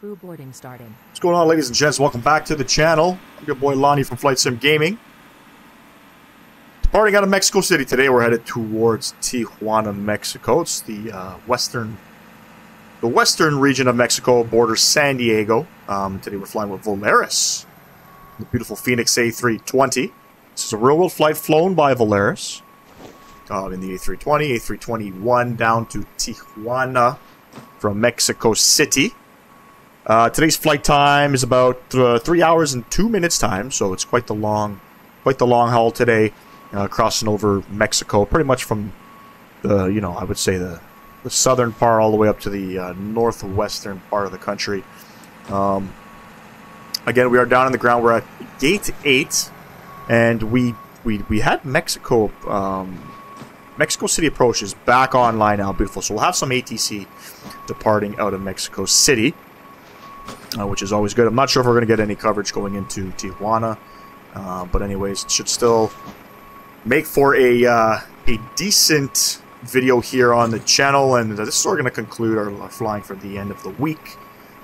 Crew boarding starting. What's going on, ladies and gents? Welcome back to the channel. I'm your boy Lonnie from Flight Sim Gaming. Departing out of Mexico City today, we're headed towards Tijuana, Mexico. It's the uh, western, the western region of Mexico, borders San Diego. Um, today we're flying with Volaris, the beautiful Fenix A320. This is a real-world flight flown by Volaris. Uh, in the A320, A321 down to Tijuana from Mexico City. Uh, today's flight time is about uh, three hours and two minutes time, so it's quite the long, quite the long haul today, uh, crossing over Mexico, pretty much from the, you know, I would say the, the southern part all the way up to the uh, northwestern part of the country. Um, again, we are down on the ground. We're at Gate Eight, and we we we had Mexico. Um, Mexico City approach is back online now, beautiful. So we'll have some ATC departing out of Mexico City uh, which is always good. I'm not sure if we're going to get any coverage going into Tijuana, uh, but anyways, it should still make for a uh, a decent video here on the channel, and this is we're going to conclude our, flying for the end of the week.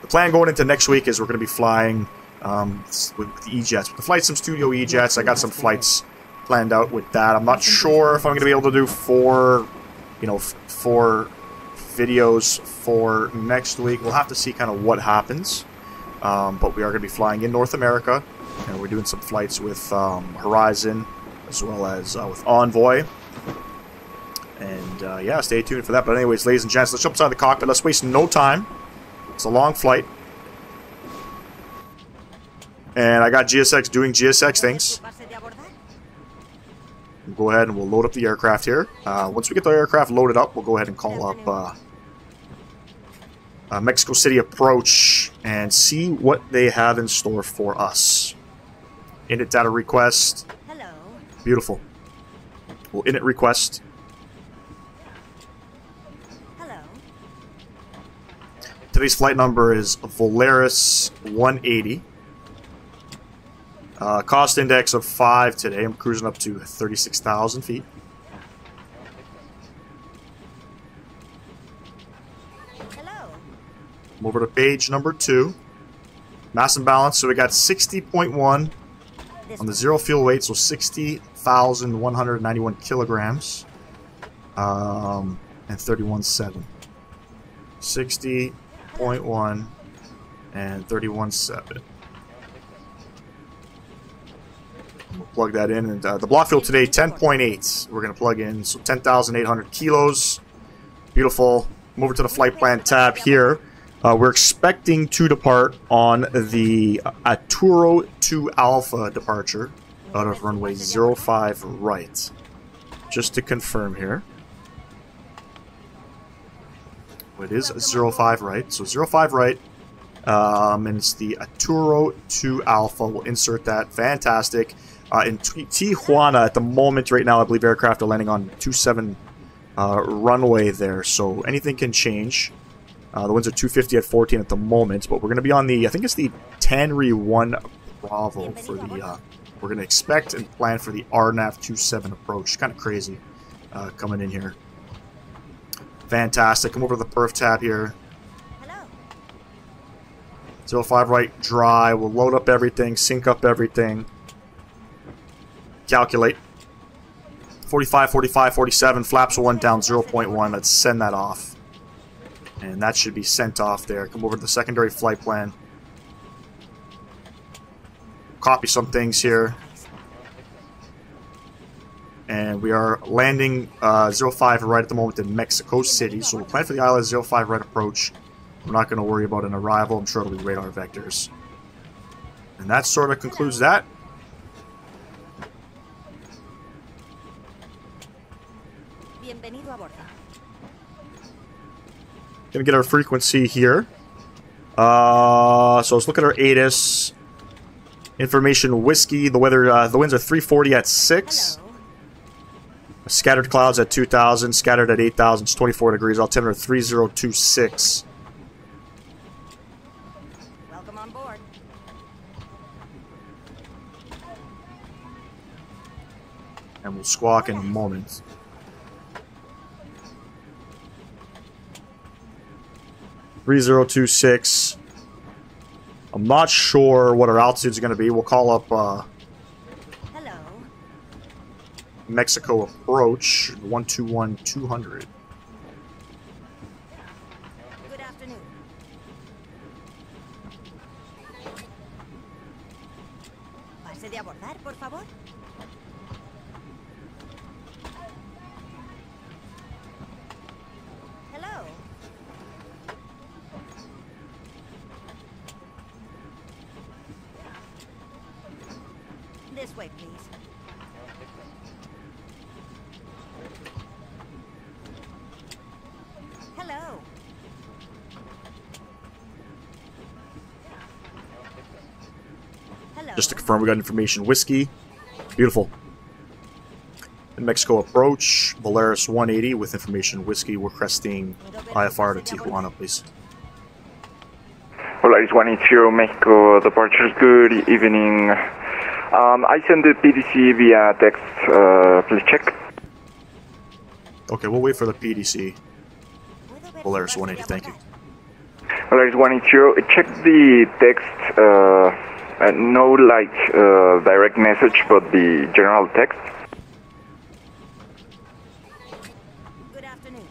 The plan going into next week is we're going to be flying um, with, the E-Jets, with the Flight Sim Studio E-Jets. I got some flights planned out with that. I'm not sure if I'm going to be able to do four, you know, four videos for next week. We'll have to see kind of what happens. Um, but we are going to be flying in North America, and we're doing some flights with um, Horizon as well as uh, with Envoy. And uh, yeah, stay tuned for that. But anyways, ladies and gents, let's jump inside the cockpit. Let's waste no time. It's a long flight. And I got GSX doing GSX things. We'll go ahead and we'll load up the aircraft here. Uh, once we get the aircraft loaded up, we'll go ahead and call up uh, Mexico City approach and see what they have in store for us. Init data request. Hello. Beautiful. We'll init request. Hello. Today's flight number is Volaris 180. Uh, cost index of 5 today. I'm cruising up to 36,000 feet. Come over to page number 2. Mass and balance. So we got 60.1 on the zero fuel weight, so 60,191 kilograms. Um, and 31.7. 60.1 and 31.7. We'll plug that in. And uh, the block fuel today, 10.8. We're going to plug in, so 10,800 kilos. Beautiful. Move over to the flight plan tab here. Uh, we're expecting to depart on the Aturo 2 Alpha departure out of runway 05 right. Just to confirm here. It is 05 right. So 05 right. Um, and it's the Aturo 2 Alpha. We'll insert that. Fantastic. Uh, in Tijuana, at the moment, right now, I believe aircraft are landing on 27 uh, runway there. So anything can change. Uh, the winds are 250 at 14 at the moment, but we're going to be on the, I think it's the Tanry 1 Bravo for the, uh, we're going to expect and plan for the RNAV 27 approach. Kind of crazy uh, coming in here. Fantastic. Come over to the perf tab here. Hello. 05 right dry. We'll load up everything, sync up everything. Calculate. 45, 45, 47. Flaps one down 0.1. Let's send that off. And that should be sent off there. Come over to the secondary flight plan. Copy some things here. And we are landing uh, 05 right at the moment in Mexico City. So we'll plan for the island 05 right approach. We're not going to worry about an arrival. I'm sure it'll be radar vectors. And that sort of concludes that. Gonna get our frequency here. Uh, so let's look at our ATIS. Information whiskey. The weather. Uh, the winds are 340 at six. Hello. Scattered clouds at 2,000. Scattered at 8,000. It's 24 degrees. Altimeter 3026. Welcome on board. And we'll squawk in a moment. Three zero two six. I'm not sure what our altitude is going to be. We'll call up uh, Hello. Mexico approach 121 This way, please. Hello. Hello. Just to confirm, we got information. Whiskey. Beautiful. In Mexico approach, Volaris 180 with information. Whiskey, we're cresting IFR to Tijuana, please. Volaris 180 Mexico departures. Good evening. Um, I send the PDC via text. Uh, please check. Okay, we'll wait for the PDC. ¿Puedo ver Polaris su 180, thank you. abordar? Volaris 180. Check the text. Uh, no like uh, direct message, but the general text. Good afternoon.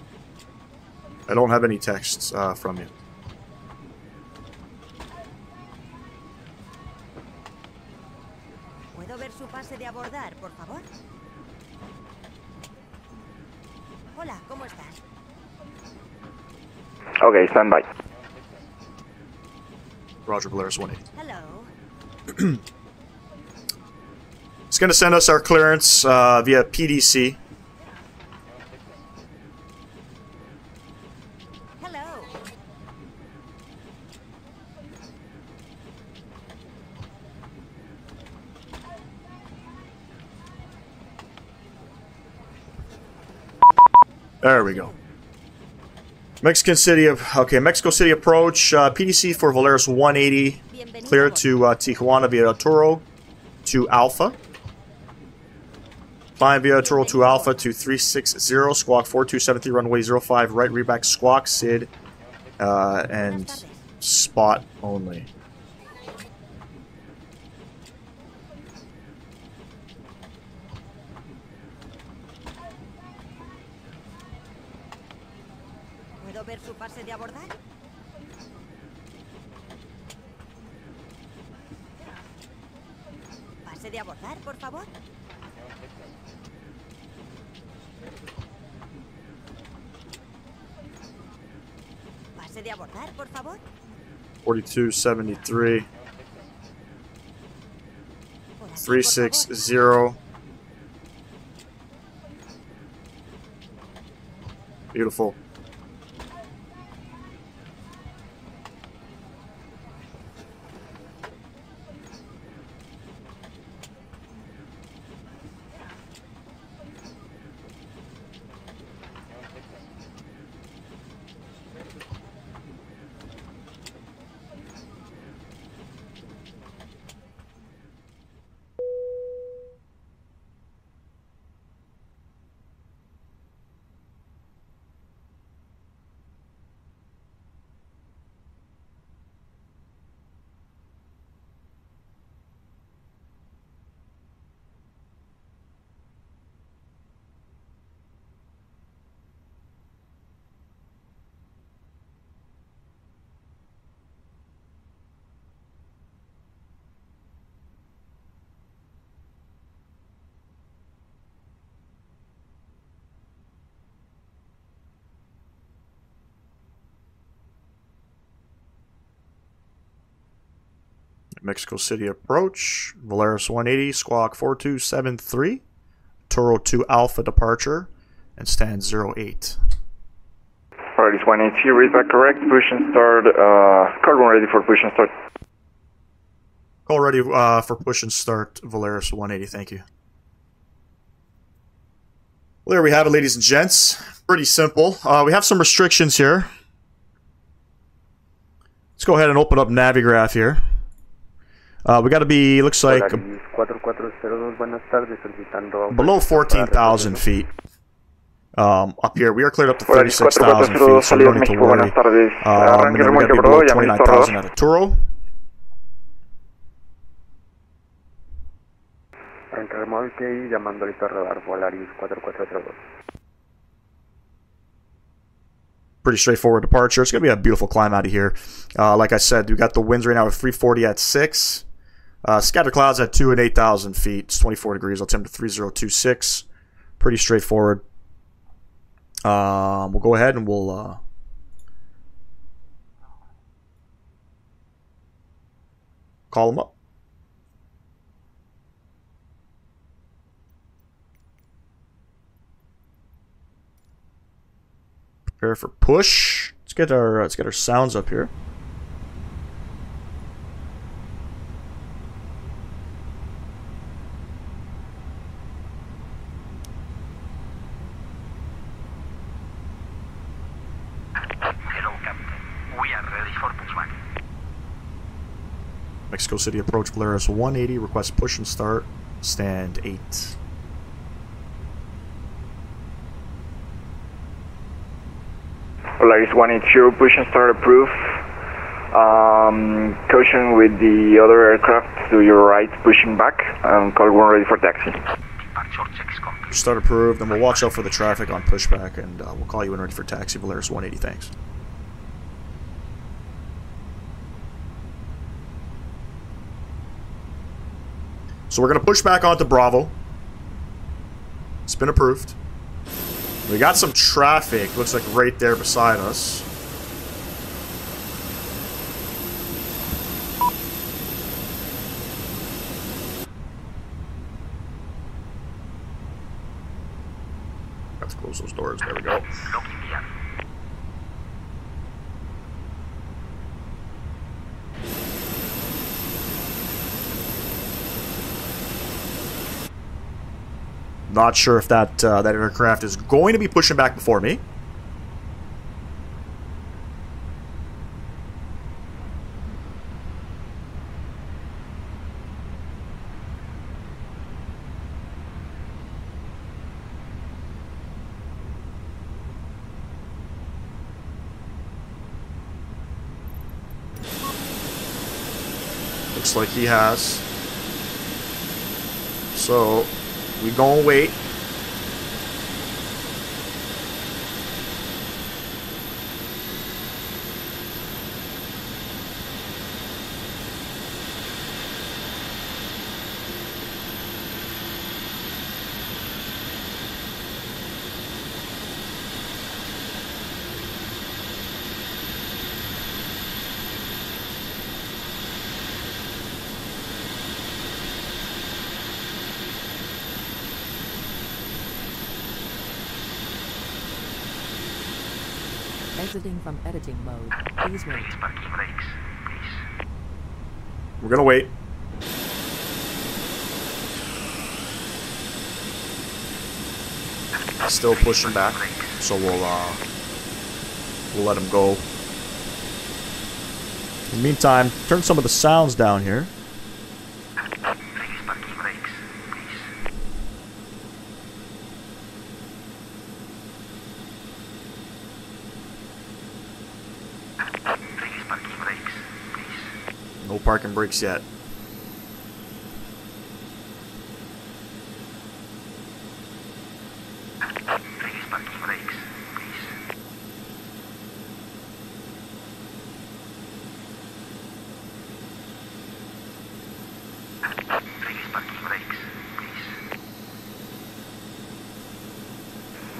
I don't have any texts uh, from you. Okay, stand by. Roger, Volaris 180. Hello. It's going to send us our clearance uh, via PDC. Mexican City of okay, Mexico City approach. Uh, PDC for Volaris 180. Clear to uh, Tijuana via Toro to Alpha. Flying via Toro to Alpha to 360, squawk 4273, runway 05, right reback squawk, SID, uh, and spot only. ¿Puedo ver su pase de abordar? Pase de abordar, por favor. Pase de abordar, por favor. 4273, Por aquí, por favor. 360. Beautiful. Mexico City approach, Volaris 180, squawk 4273, Toro 2 Alpha departure, and stand 08. Volaris 180, read back correct. Push and start. Uh, carbon ready for push and start. Call ready uh, for push and start, Volaris 180, thank you. Well, there we have it, ladies and gents. Pretty simple. Uh, we have some restrictions here. Let's go ahead and open up Navigraph here. Uh, we got to be, looks like, below 14,000 feet. Um, up here, we are cleared up to 36,000 feet, so no need to worry. Um, and then we to be below 29,000 at Arturo. remolque y llamando listo radar Volaris 4432. Pretty straightforward departure. It's going to be a beautiful climb out of here. Uh, like I said, we got the winds right now at 340 at 6. Uh, scattered clouds at 2 and 8,000 feet. It's 24 degrees. I'll temp to 3026. Pretty straightforward. Um, we'll go ahead and we'll uh, call them up. Prepare for push. Let's get our let's get our sounds up here. Hello, Captain. We are ready for pushback. Mexico City approach Volaris 180. Request push and start. Stand 8. Volaris 180, push and start approved. Um, caution with the other aircraft to your right, pushing back. and call one ready for taxi. Departure checks complete. Start approved, and we'll watch out for the traffic on pushback, and uh, we'll call you when ready for taxi. Volaris 180, thanks. So we're going to push back onto Bravo. It's been approved. We got some traffic, looks like right there beside us. Got to close those doors. There we go. Looking gear. Not sure if that uh, that aircraft is going to be pushing back before me. Looks like he has. So we gonna wait. Exiting from editing mode. Please wait. Please parking brakes. Please. We're gonna wait. Still pushing back, so we'll uh, we'll let him go. In the meantime, turn some of the sounds down here. Brakes. Please.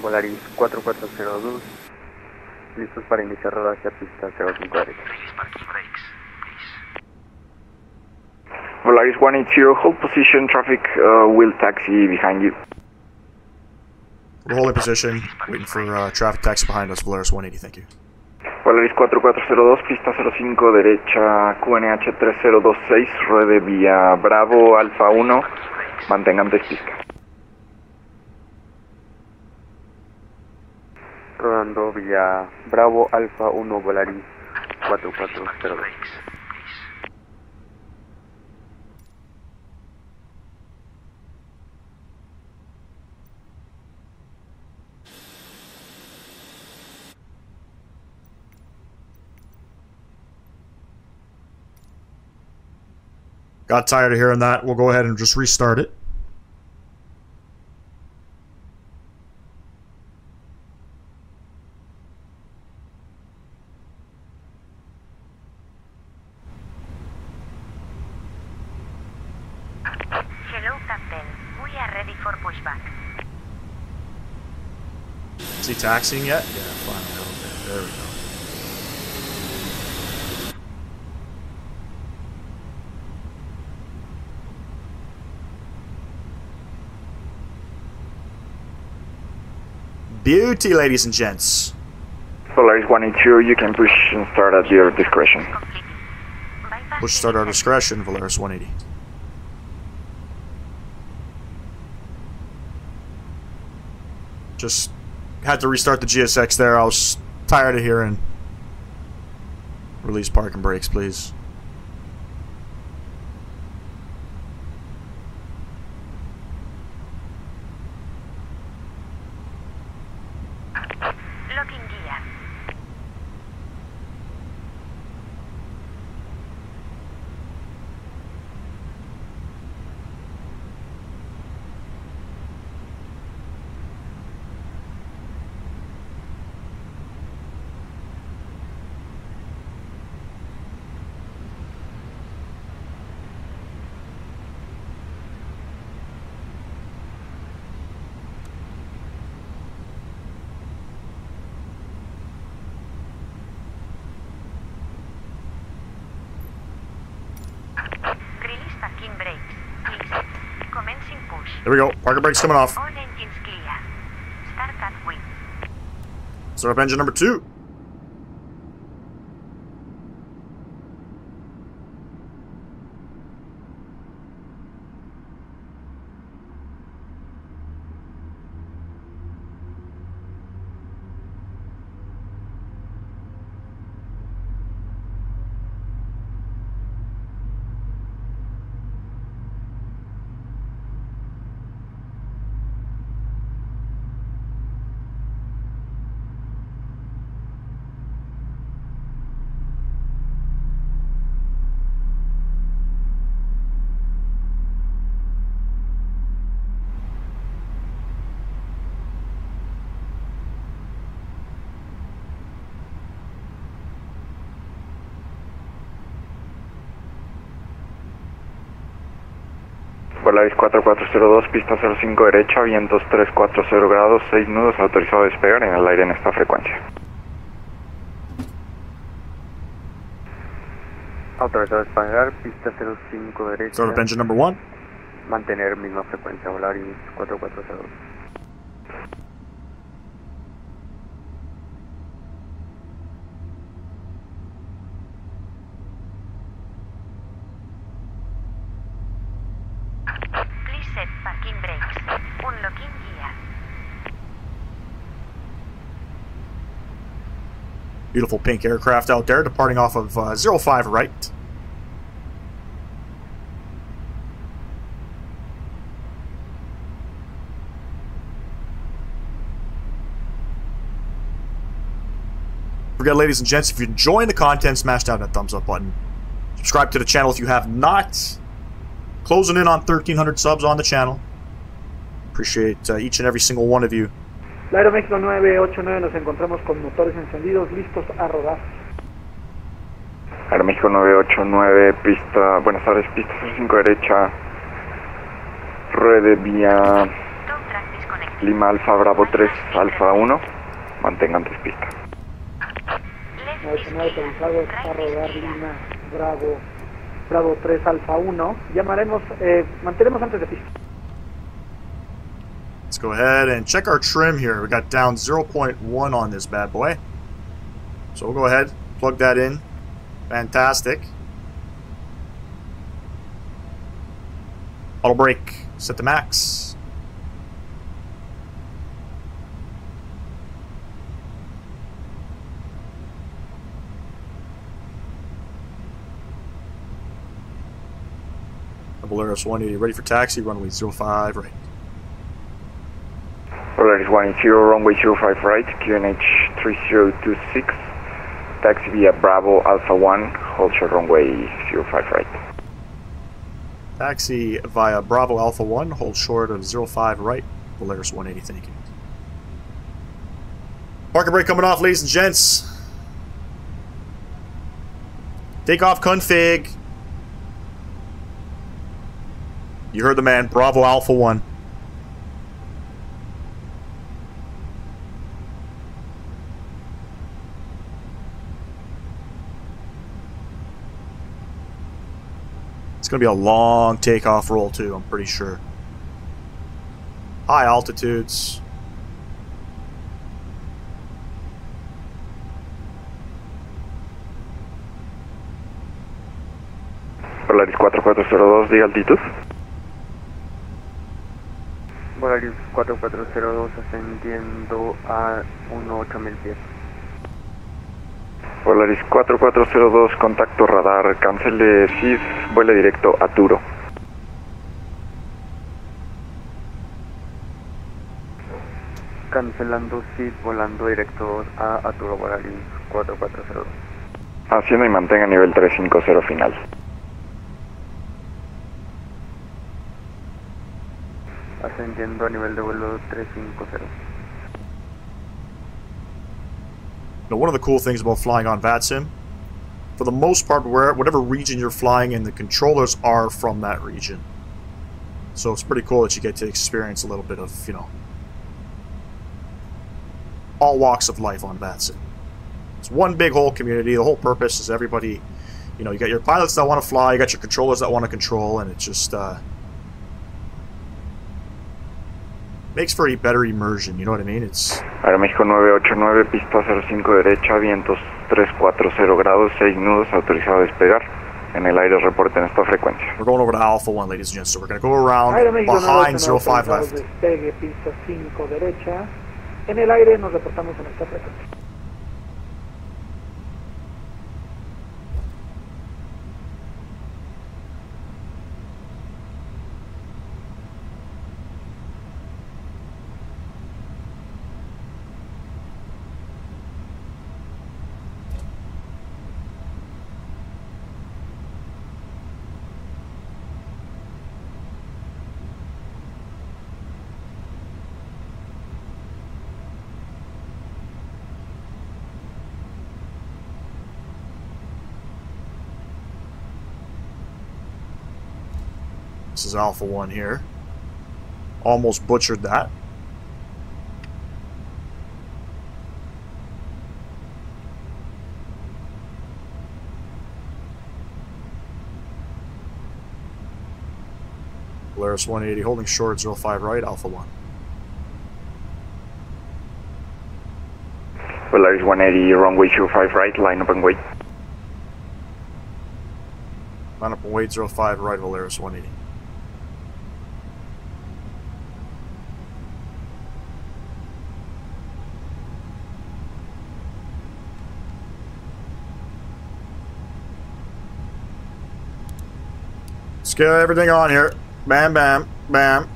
Volaris 4402. Listos para iniciar rodaje a pista 05 Polaris 180, hold position, traffic uh, will taxi behind you. We're holding position, waiting for uh, traffic taxi behind us. Polaris 180, thank you. Polaris 4402, pista 05 derecha, QNH 3026, ruede vía Bravo Alfa 1, mantengan despista. Rodando vía Bravo Alfa 1 Volaris 4402. Got tired of hearing that. We'll go ahead and just restart it. Hello, Captain. We are ready for pushback. Is he taxiing yet? Yeah. Beauty, ladies and gents. Volaris 182, you can push and start at your discretion. Push start our discretion, Volaris 180. Just had to restart the GSX there. I was tired of hearing. Release parking brakes, please. Locking gear. Release parking brakes. Please. Commencing push. There we go. Parking brakes coming off. All engines clear. Start at wing. Start up engine number two. 4402, pista 05 derecha, vientos 340 grados, 6 nudos, autorizado a despegar en el aire en esta frecuencia. Autorizado a despegar, pista 05 derecha. Start up engine number one. Mantener misma frecuencia, Volaris 4402. Beautiful pink aircraft out there, departing off of uh, 05 right. Forget, ladies and gents, if you're enjoying the content, smash down that thumbs up button. Subscribe to the channel if you have not. Closing in on 1,300 subs on the channel. Appreciate uh, each and every single one of you. La Aeroméxico 989 nos encontramos con motores encendidos, listos a rodar. Aeroméxico 989, pista, buenas tardes, pista 05 derecha, ruede vía. Lima Alfa Bravo 3 Alfa 1, mantengan tres pistas. Left is 989 clear. autorizado a rodar. Lima Bravo Bravo 3 Alfa 1. Llamaremos, eh, mantenemos antes de pista. Let's go ahead and check our trim here. We got down 0.1 on this bad boy. So we'll go ahead, plug that in. Fantastic. Auto brake, set the max. Volaris 180 ready for taxi, runway 05 right. Volaris 180, runway 05 right, QNH 3026, taxi via Bravo Alpha 1, hold short runway 05 right. Taxi via Bravo Alpha 1, hold short of 05 right, Volaris 180, thank you. Parking brake coming off, ladies and gents. Take off config. You heard the man. Bravo Alpha 1. It's going to be a long takeoff roll, too, I'm pretty sure. High altitudes. Volaris 4402, diga altitud. Volaris 4402 ascendiendo a 18000 pies. Polaris 4402, contacto radar, cancele SIS, vuele directo a Turo. Cancelando SID, volando directo a Arturo Volaris 4402. Haciendo y mantenga nivel 350 final. Ascendiendo a nivel de vuelo 350. Now, one of the cool things about flying on VATSIM, for the most part, where whatever region you're flying in, the controllers are from that region. So it's pretty cool that you get to experience a little bit of, you know, all walks of life on VATSIM. It's one big whole community. The whole purpose is everybody, you know, you got your pilots that want to fly, you got your controllers that want to control, and it's just uh, makes for a better immersion. You know what I mean? It's Aeroméxico 989, pista 05 derecha, vientos 340 grados, 6 nudos, autorizado a despegar. En el aire reporten esta frecuencia. we're going over to Alpha One, ladies and gents. So we're gonna go around Aeroméxico behind 989, 05 autorizados left. Despegue, pista 5 derecha. En el aire nos reportamos en esta frecuencia. This is Alpha 1 here. Almost butchered that. Volaris 180 holding short 05 right, Alpha 1. Volaris 180, runway 05 right, line up and wait. Line up and wait 05 right, Volaris 180. Let's get everything on here. Bam, bam, bam.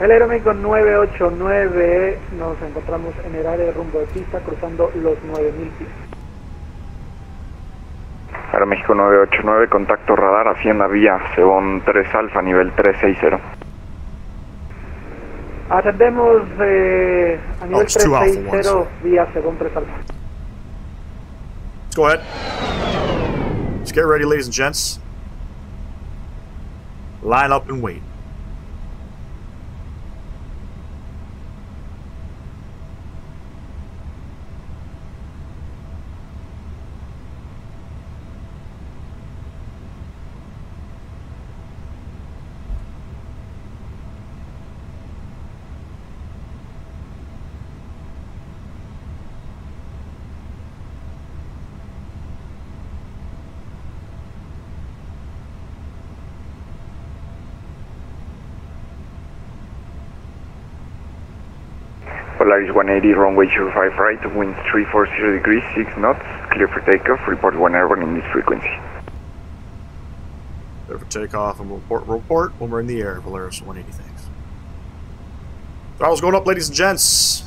El Aeroméxico 989 nos encontramos en el área de rumbo de pista cruzando los 9000 pies. Aeroméxico 989, contacto radar, hacienda vía, Sebón 3 Alfa, nivel 360. Ascendemos eh, a nivel it's two Alpha 360 vía según 3 alfa. Let's go ahead. Let's get ready, ladies and gents. Line up and wait. Volaris 180, runway 25 right, wind 340 degrees, 6 knots, clear for takeoff, report one airborne in this frequency. Clear for takeoff and report, report when we're in the air, Volaris 180 things. Throttle's going up, ladies and gents.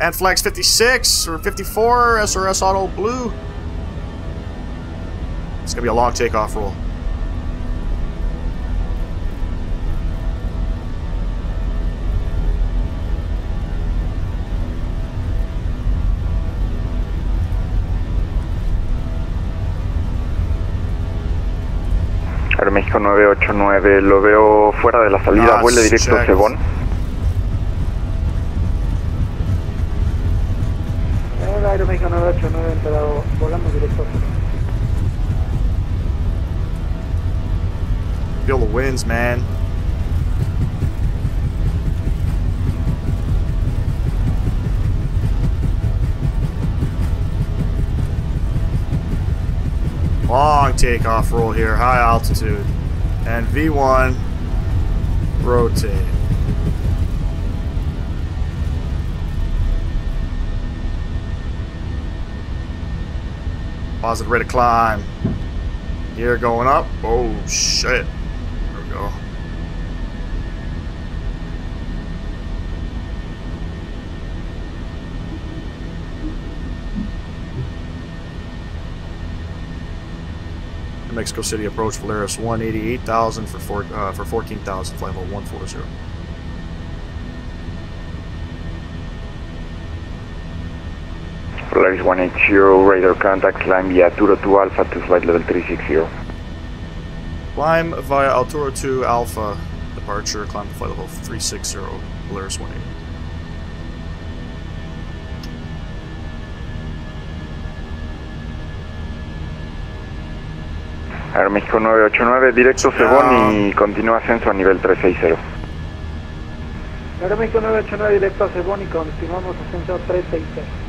And flags 56 or 54, SRS Auto Blue. It's gonna be a long takeoff roll. Aeroméxico 989, lo veo fuera de la salida, Ah, vuele directo a. Cebón. El Aeroméxico 989 entrado, volando directo. Feel the winds, man. Long takeoff roll here, high altitude. And V1, rotate. Positive rate of climb. Here going up. Oh, shit. There we go. Mexico City approach Volaris 188,000 for four, uh, for 14,000 flight level 140. Volaris 180, radar contact, climb via Turo 2 Alpha to flight level 360. Climb via Alturo 2 Alpha departure, climb to flight level 360 Volaris 180. Aeroméxico 989, directo Cebón y continúa ascenso a nivel 360. Aeroméxico 989 directo a Cebón y continuamos ascenso 360.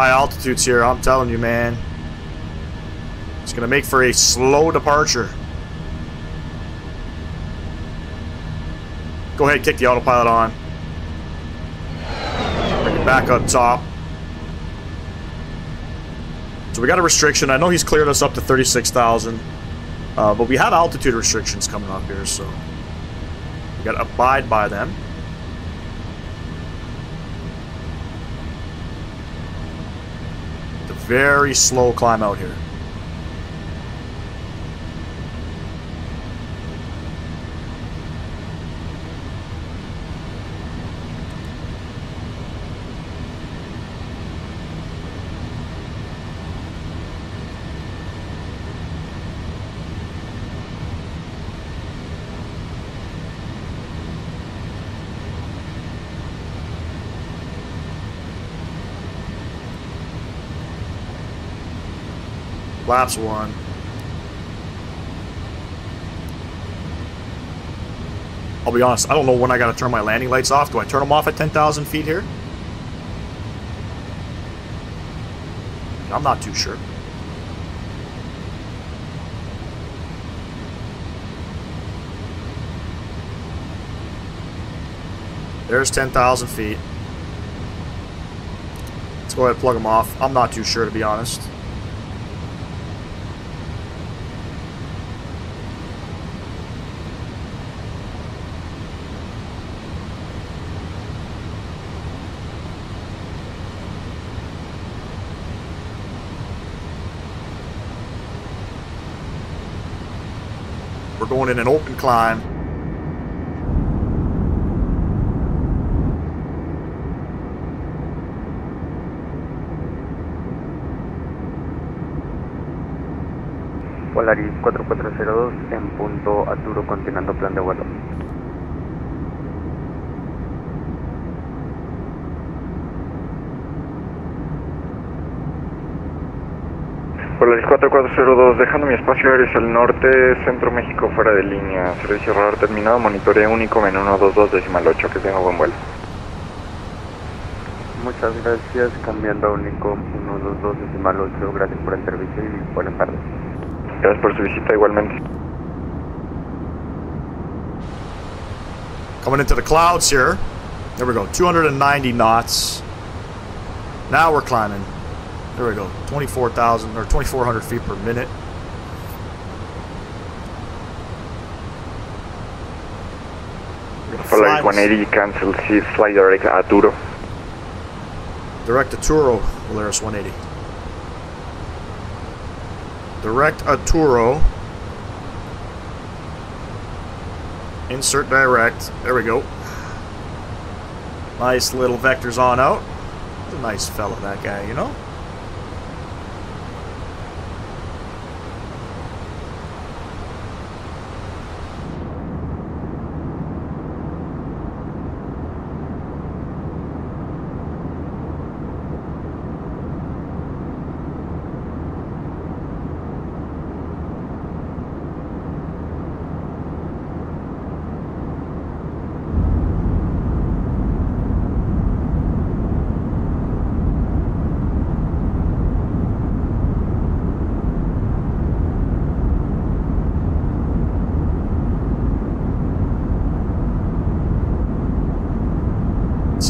High altitudes here, I'm telling you, man. It's gonna make for a slow departure. Go ahead, kick the autopilot on. Bring it back up top. So we got a restriction. I know he's cleared us up to 36,000. Uh, but we have altitude restrictions coming up here, so we gotta abide by them. Very slow climb out here. Laps one. I'll be honest, I don't know when I gotta turn my landing lights off. Do I turn them off at 10,000 feet here? I'm not too sure. There's 10,000 feet. Let's go ahead and plug them off. I'm not too sure, to be honest. Going in an open climb. Polaris 4402 en punto Arturo continuando plan de vuelo. Polaris 4402, dejando mi espacio aéreo el norte, Centro México fuera de línea, servicio radar terminado, monitoreo único, menú 122 decimal 8, que tenga buen vuelo. Muchas gracias, cambiando a único 122 decimal 8, gracias por el servicio y buenas tardes. Gracias por su visita igualmente. Coming into the clouds here. There we go. 290 knots. Now we're climbing. There we go. 24,000 or 2,400 feet per minute. Volaris 180, cancel SID, fly direct Arturo. Direct Arturo, Volaris 180. Direct Arturo. Insert direct. There we go. Nice little vectors on out. He's a nice fella, that guy, you know?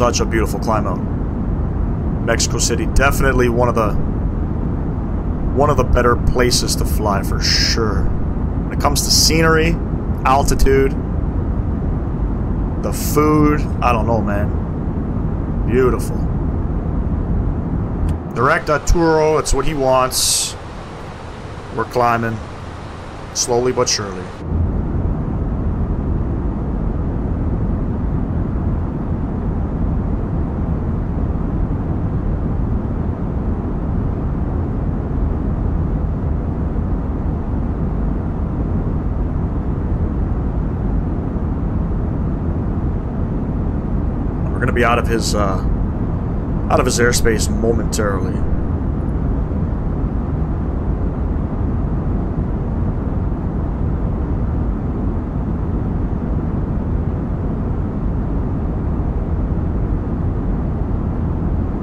Such a beautiful climb out. Mexico City, definitely one of the one of the better places to fly for sure. When it comes to scenery, altitude, the food, I don't know, man. Beautiful. Direct Arturo, it's what he wants. We're climbing. Slowly but surely. Be out of his uh, out of his airspace momentarily.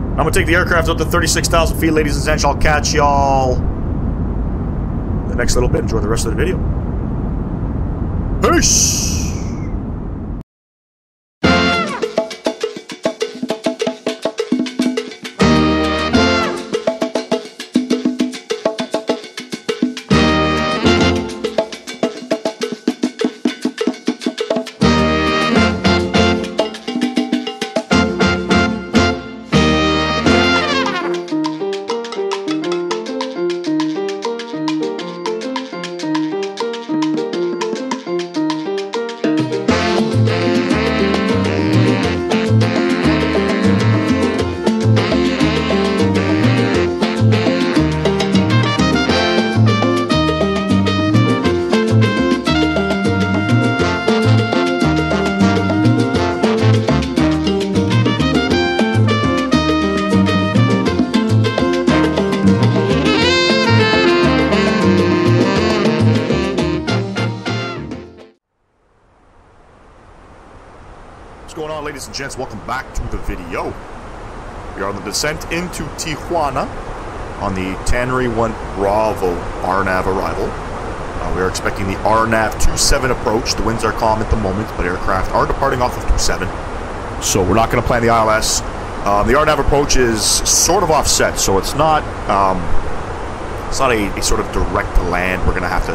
I'm gonna take the aircraft up to 36,000 feet, ladies and gents. I'll catch y'all the next little bit. Enjoy the rest of the video. Peace. Gents? Welcome back to the video. We are on the descent into Tijuana on the Tannery 1 Bravo RNAV arrival. Uh, we are expecting the RNAV 27 approach. The winds are calm at the moment, but aircraft are departing off of 27. So we're not going to plan the ILS. Um, the RNAV approach is sort of offset, so it's not um, it's not a, a sort of direct land. We're going to have to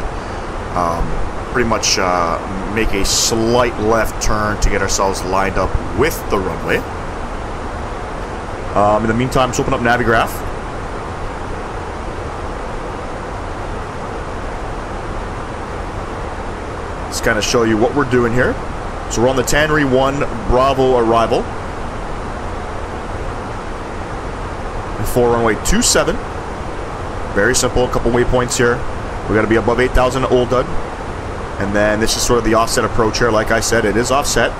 um, pretty much uh, make a slight left turn to get ourselves lined up with the runway. Um, in the meantime, let's open up Navigraph. Let's kind of show you what we're doing here. So we're on the Tannery 1 Bravo arrival. Before runway 27. Very simple, a couple waypoints here. We got to be above 8,000 Oldud. And then this is sort of the offset approach here. Like I said, it is offset.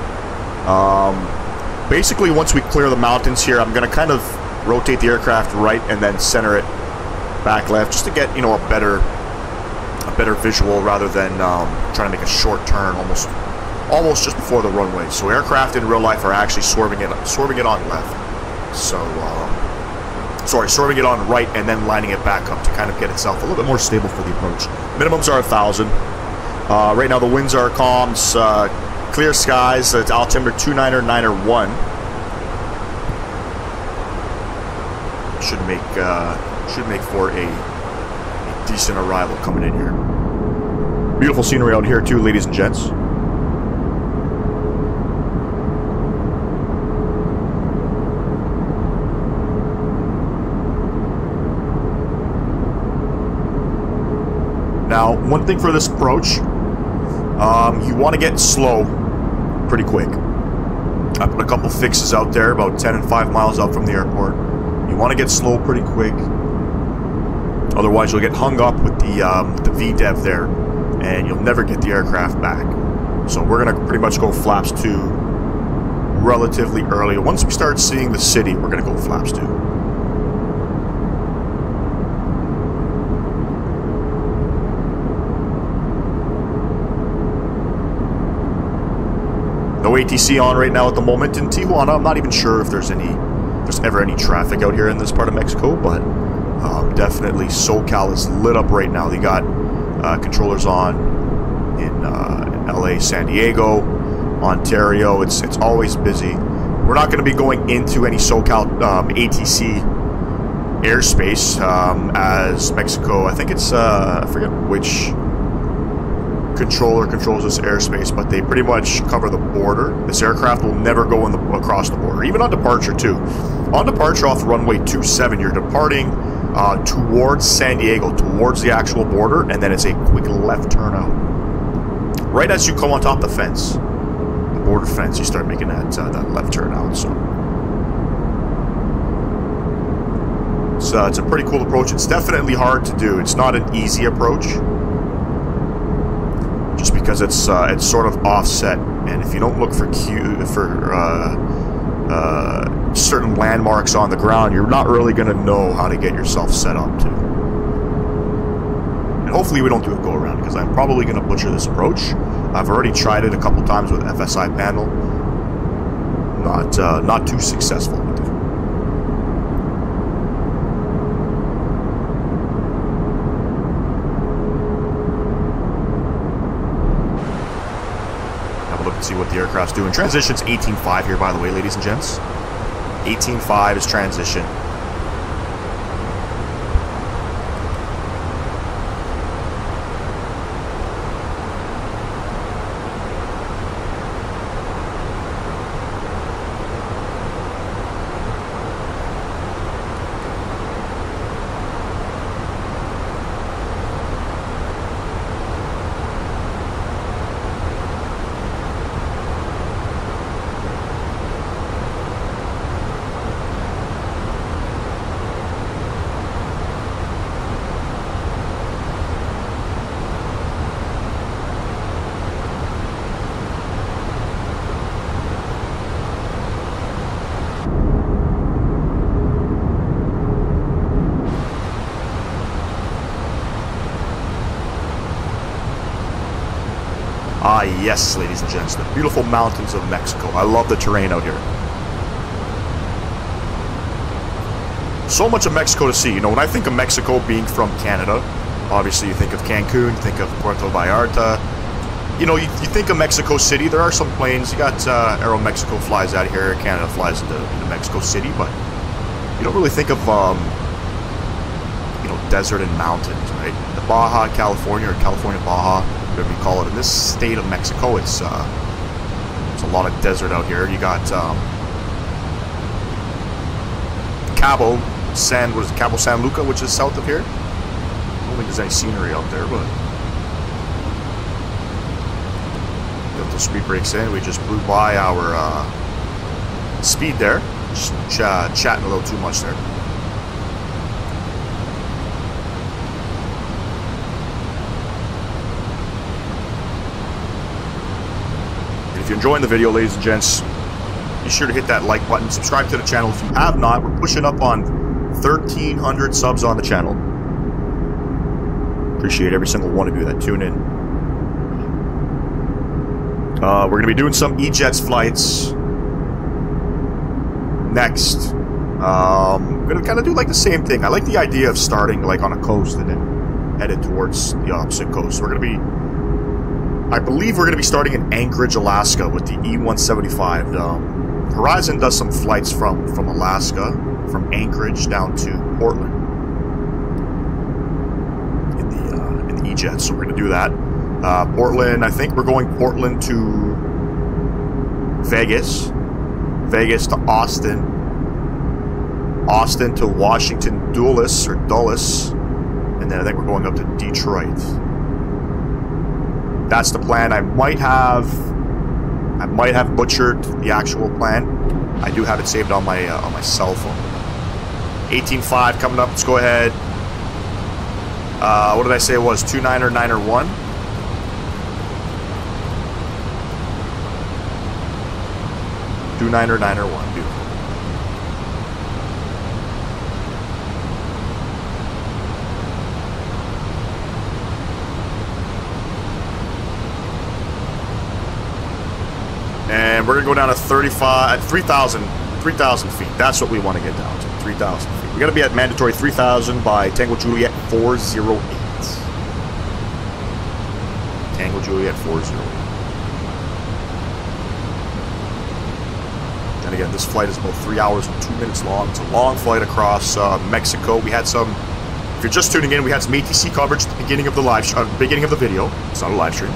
Um, basically, once we clear the mountains here, I'm going to kind of rotate the aircraft right and then center it back left just to get, you know, a better a better visual rather than um, trying to make a short turn almost almost just before the runway. So aircraft in real life are actually swerving it swerving it on left. So um, sorry, swerving it on right and then lining it back up to kind of get itself a little bit more stable for the approach. Minimums are a thousand. Uh, right now, the winds are calm, uh, clear skies. It's altimeter one Should make uh, should make for a, a decent arrival coming in here. Beautiful scenery out here too, ladies and gents. Now, one thing for this approach, um, you want to get slow pretty quick. I put a couple fixes out there, about 10 and 5 miles out from the airport. You want to get slow pretty quick. Otherwise, you'll get hung up with the, um, the VDEV there, and you'll never get the aircraft back. So we're going to pretty much go flaps 2 relatively early. Once we start seeing the city, we're going to go flaps 2. No ATC on right now at the moment in Tijuana. I'm not even sure if there's any, there's ever any traffic out here in this part of Mexico, but um, definitely SoCal is lit up right now. They got uh, controllers on in, uh, LA, San Diego, Ontario. It's it's always busy. We're not going to be going into any SoCal um, ATC airspace um, as Mexico. I think it's uh, I forget which controller controls this airspace, but they pretty much cover the border. This aircraft will never go in the, across the border, even on departure too. On departure off runway 27, you're departing uh, towards San Diego, towards the actual border, and then it's a quick left turn out. Right as you come on top of the fence, the border fence, you start making that uh, that left turn out. So. It's, uh, it's a pretty cool approach. It's definitely hard to do. It's not an easy approach because it's uh, it's sort of offset, and if you don't look for cue for uh, uh, certain landmarks on the ground, you're not really going to know how to get yourself set up to. And hopefully, we don't do a go around because I'm probably going to butcher this approach. I've already tried it a couple times with FSiPanel. Not uh, not too successful with it. look and see what the aircraft's doing. Transition's 18.5 here, by the way, ladies and gents. 18.5 is transition. Ah, yes, ladies and gents, the beautiful mountains of Mexico. I love the terrain out here. So much of Mexico to see. You know, when I think of Mexico being from Canada, obviously you think of Cancun, you think of Puerto Vallarta. You know, you, you think of Mexico City. There are some planes. You got uh, Aero Mexico flies out here. Canada flies into, into Mexico City, but you don't really think of, um, you know, desert and mountains, right? The Baja California or California Baja whatever you call it. In this state of Mexico, it's uh, it's a lot of desert out here. You got um, Cabo San, what is it, Cabo San Luca, which is south of here. I don't think there's any scenery out there, but the speed brakes in. We just blew by our uh, speed there. Just ch chatting a little too much there. If you're enjoying the video, ladies and gents, be sure to hit that like button. Subscribe to the channel if you have not. We're pushing up on 1,300 subs on the channel. Appreciate every single one of you that tune in. Uh, we're going to be doing some E-Jets flights next. Um, I'm going to kind of do like the same thing. I like the idea of starting like on a coast and then headed towards the opposite coast. We're going to be I believe we're going to be starting in Anchorage, Alaska with the E-175. Um, Horizon does some flights from, from Alaska. from Anchorage down to Portland in the uh, in the E-Jet. So we're going to do that. Uh, Portland, I think we're going Portland to Vegas, Vegas to Austin, Austin to Washington Dulles or Dulles, and then I think we're going up to Detroit. That's the plan. I might have, I might have butchered the actual plan. I do have it saved on my uh, on my cell phone. 18.5 coming up. Let's go ahead. Uh, what did I say it was? 2.9 or 9 or 1? Two nine or nine or one, dude. And we're gonna go down to 35, 3,000, 3,000 feet. That's what we want to get down to, 3,000 feet. We gotta be at mandatory 3,000 by Tango Juliet 408. Tango Juliet 408. And again, this flight is about three hours and two minutes long. It's a long flight across uh, Mexico. We had some. If you're just tuning in, we had some ATC coverage at the beginning of the live, uh, beginning of the video. It's not a live stream.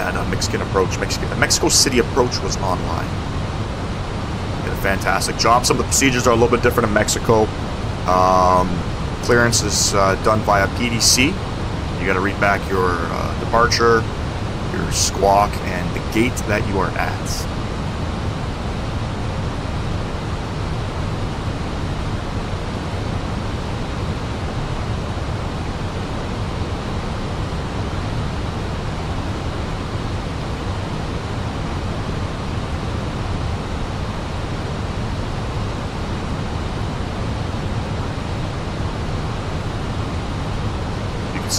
Had a Mexican approach. Mexican, the Mexico City approach was online. Did a fantastic job. Some of the procedures are a little bit different in Mexico. Um, clearance is uh, done via PDC. You got to read back your uh, departure, your squawk, and the gate that you are at.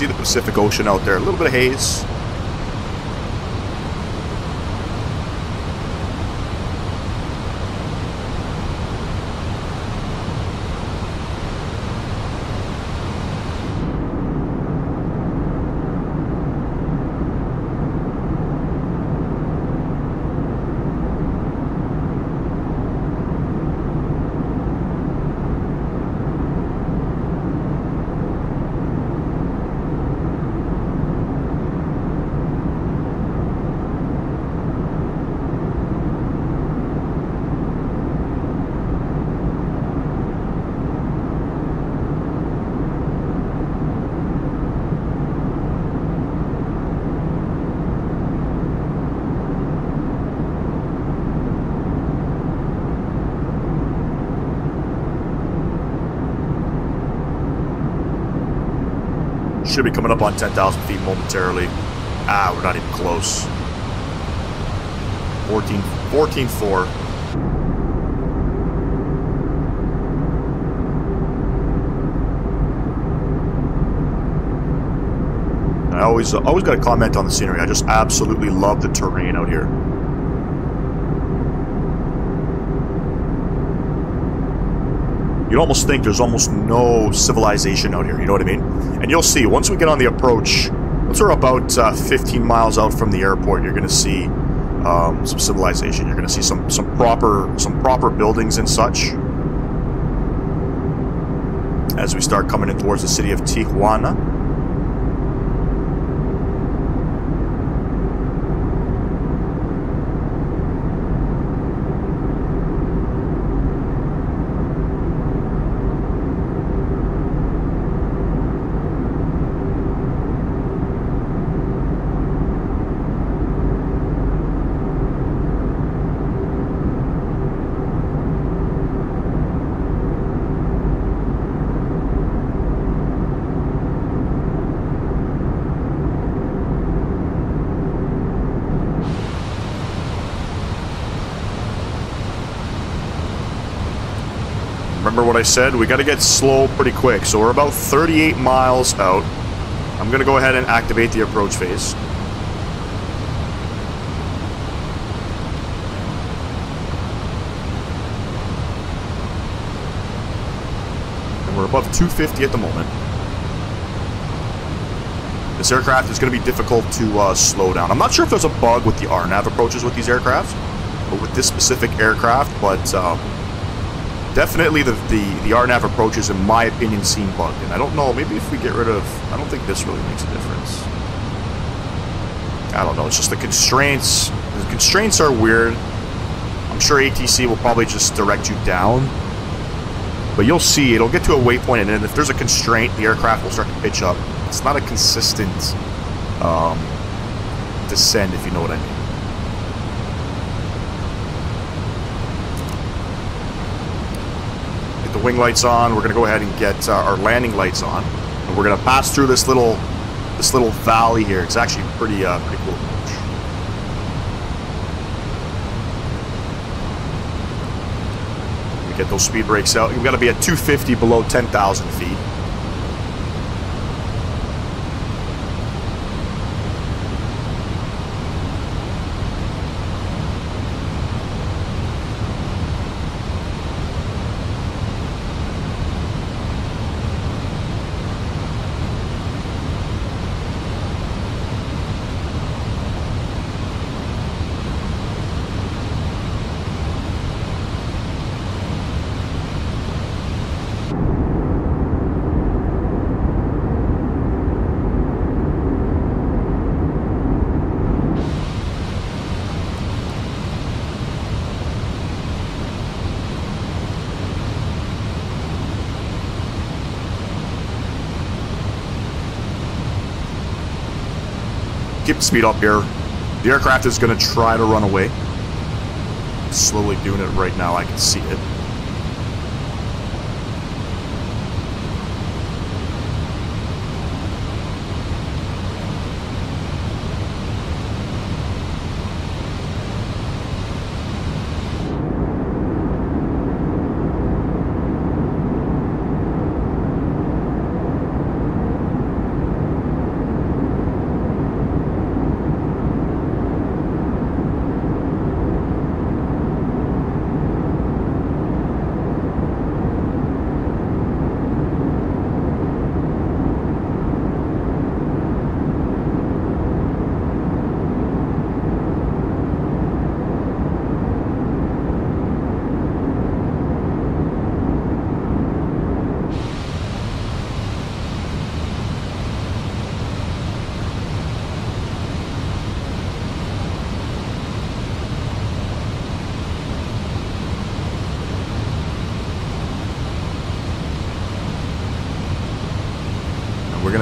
See the Pacific Ocean out there. A little bit of haze. Should be coming up on 10,000 feet momentarily. Ah, we're not even close. 14, 14 4. I always, always got to comment on the scenery. I just absolutely love the terrain out here. You'd almost think there's almost no civilization out here, you know what I mean? And you'll see, once we get on the approach, once we're about uh, 15 miles out from the airport, you're going to see um, some civilization. You're going to see some, some proper some proper buildings and such. As we start coming in towards the city of Tijuana. Remember what I said? We got to get slow pretty quick. So we're about 38 miles out. I'm going to go ahead and activate the approach phase. And we're above 250 at the moment. This aircraft is going to be difficult to uh, slow down. I'm not sure if there's a bug with the RNAV approaches with these aircraft, or with this specific aircraft, but... Uh, Definitely the, the, the RNAV approaches, in my opinion, seem bugged. And I don't know, maybe if we get rid of... I don't think this really makes a difference. I don't know, it's just the constraints. The constraints are weird. I'm sure ATC will probably just direct you down. But you'll see, it'll get to a waypoint, and then if there's a constraint, the aircraft will start to pitch up. It's not a consistent um, descent, if you know what I mean. Get the wing lights on. We're going to go ahead and get uh, our landing lights on. And we're going to pass through this little this little valley here. It's actually pretty uh, pretty cool. We get those speed brakes out. We've got to be at 250 below 10,000 feet. Keep the speed up here. The aircraft is going to try to run away. Slowly doing it right now. I can see it.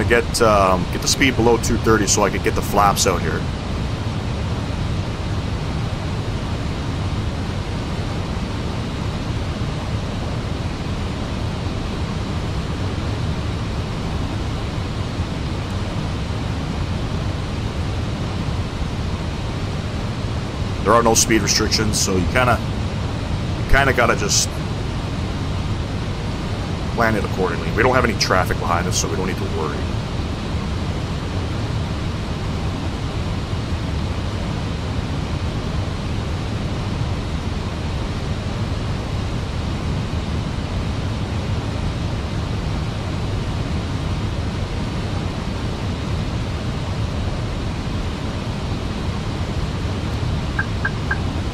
Get um, get the speed below 230 so I can get the flaps out here. There are no speed restrictions, so you kind of you kind of got to just plan it accordingly. We don't have any traffic behind us, so we don't need to worry.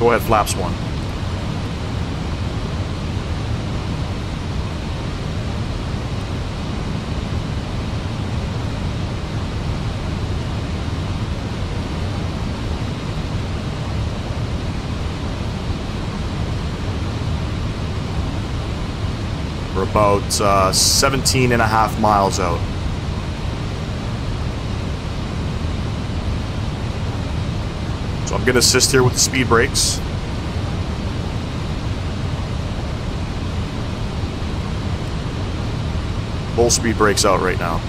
Go ahead, flaps one. We're about uh, 17 and a half miles out. So I'm going to assist here with the speed brakes. Full speed brakes out right now.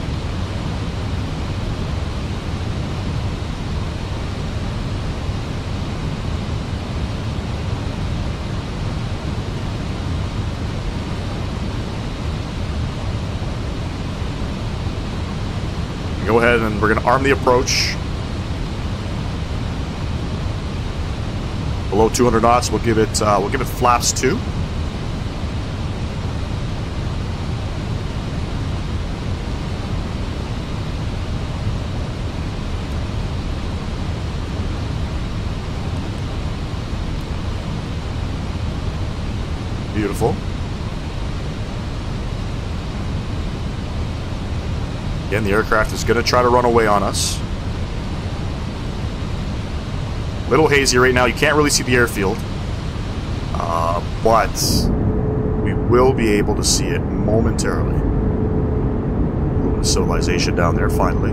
Go ahead and we're going to arm the approach. Below 200 knots, we'll give it uh, we'll give it flaps two. Beautiful. Again, the aircraft is going to try to run away on us. Little hazy right now. You can't really see the airfield. Uh, but we will be able to see it momentarily. A little bit of civilization down there, finally.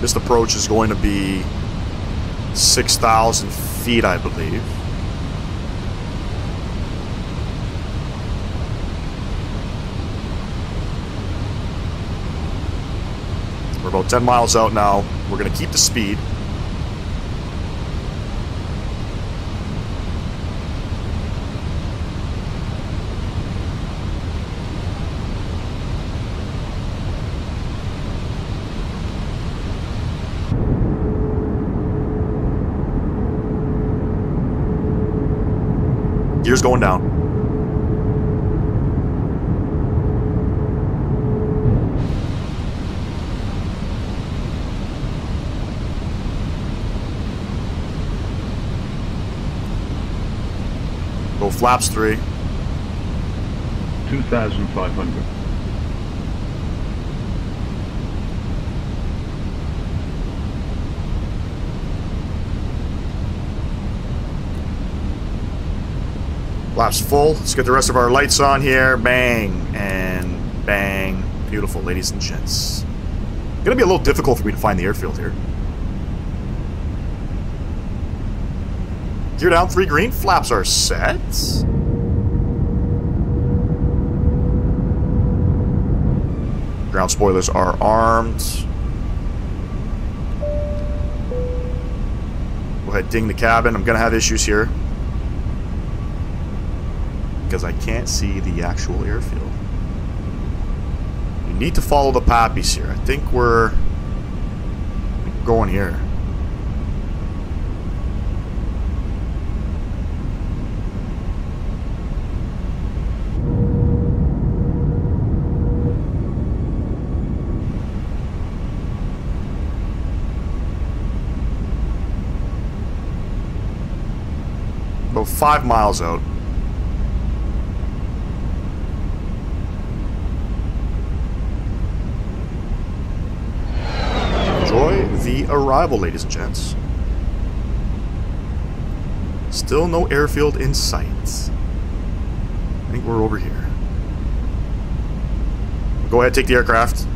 This approach is going to be 6,000 feet, I believe. We're about 10 miles out now. We're going to keep the speed. Gears going down. Go flaps three. 2,500. Flaps full. Let's get the rest of our lights on here. Bang and bang. Beautiful, ladies and gents. Gonna be a little difficult for me to find the airfield here. Gear down, three green. Flaps are set. Ground spoilers are armed. Go ahead, ding the cabin. I'm gonna have issues here because I can't see the actual airfield. We need to follow the PAPIs here. I think we're going here. About five miles out. Enjoy the arrival, ladies and gents. Still no airfield in sight. I think we're over here. Go ahead, take the aircraft.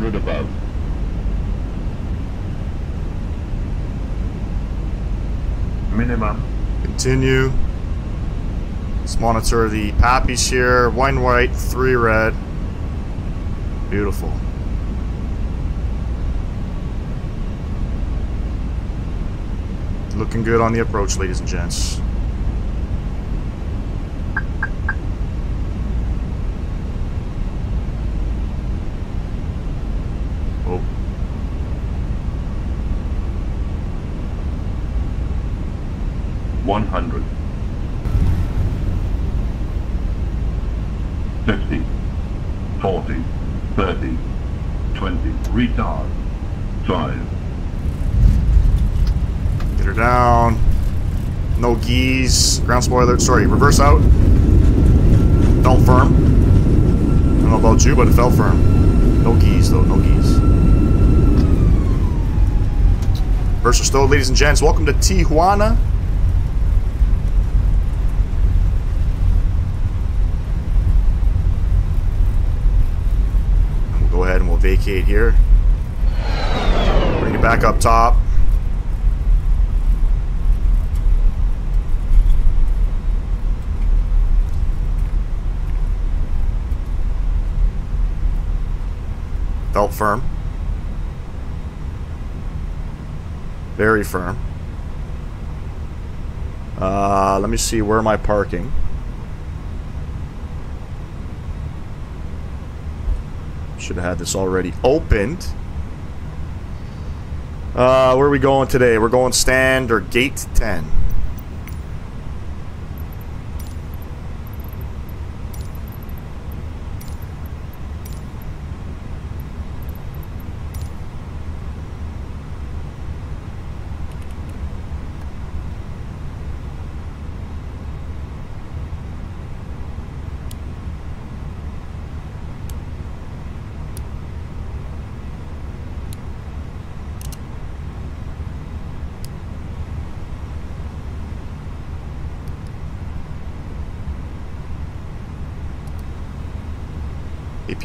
100 above. Minimum. Continue. Let's monitor the PAPI here. One white, three red. Beautiful. Looking good on the approach, ladies and gents. 100 50 40 30 20 retard. 5 get her down. No geese. Ground spoiler. Sorry reverse out. Fell firm. I don't know about you but it fell firm. No geese though. No geese. Versus Stowed, ladies and gents. Welcome to Tijuana, we'll vacate here. Bring it back up top. Felt firm. Very firm. Uh, let me see, where am I parking? Should have had this already opened. Uh, where are we going today? We're going stand or gate 10.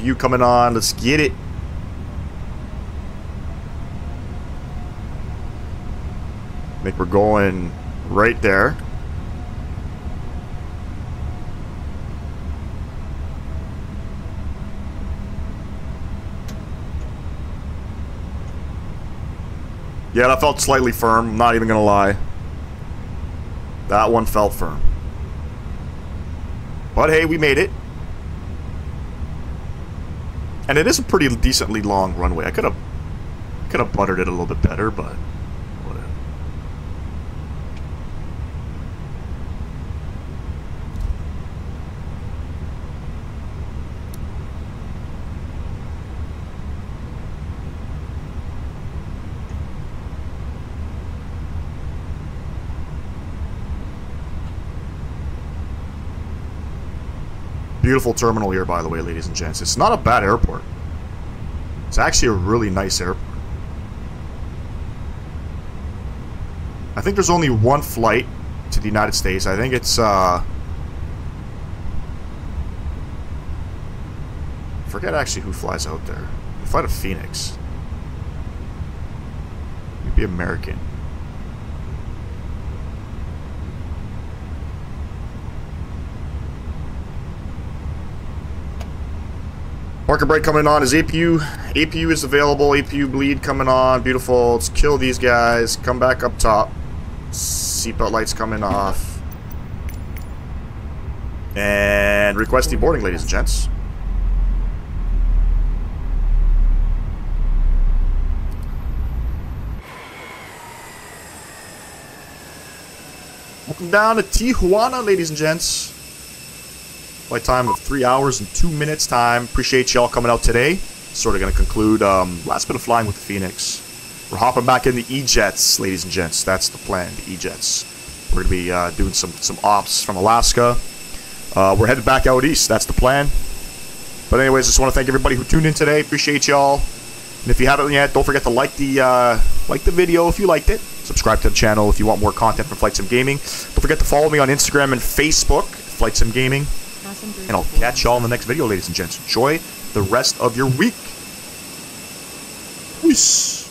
APU coming on. Let's get it. I think we're going right there. Yeah, that felt slightly firm. Not even going to lie. That one felt firm. But hey, we made it. And it is a pretty decently long runway. I could have could have buttered it a little bit better, but whatever. Beautiful terminal here, by the way, ladies and gents. It's not a bad airport. It's actually a really nice airport. I think there's only one flight to the United States. I think it's, uh... Forget actually who flies out there. The flight to Phoenix. Maybe American. Market break coming on is APU. APU is available. APU bleed coming on. Beautiful. Let's kill these guys. Come back up top. Seatbelt lights coming off. And request deboarding, ladies and gents. Welcome down to Tijuana, ladies and gents. Flight time of three hours and two minutes time. Appreciate y'all coming out today. Sort of going to conclude um, last bit of flying with the Fenix. We're hopping back in the E-Jets, ladies and gents. That's the plan, the E-Jets. We're going to be uh, doing some, some ops from Alaska. Uh, we're headed back out east. That's the plan. But anyways, just want to thank everybody who tuned in today. Appreciate y'all. And if you haven't yet, don't forget to like the uh, like the video if you liked it. Subscribe to the channel if you want more content from Flight Sim Gaming. Don't forget to follow me on Instagram and Facebook, Flight Sim Gaming. And I'll catch y'all in the next video, ladies and gents. Enjoy the rest of your week. Peace.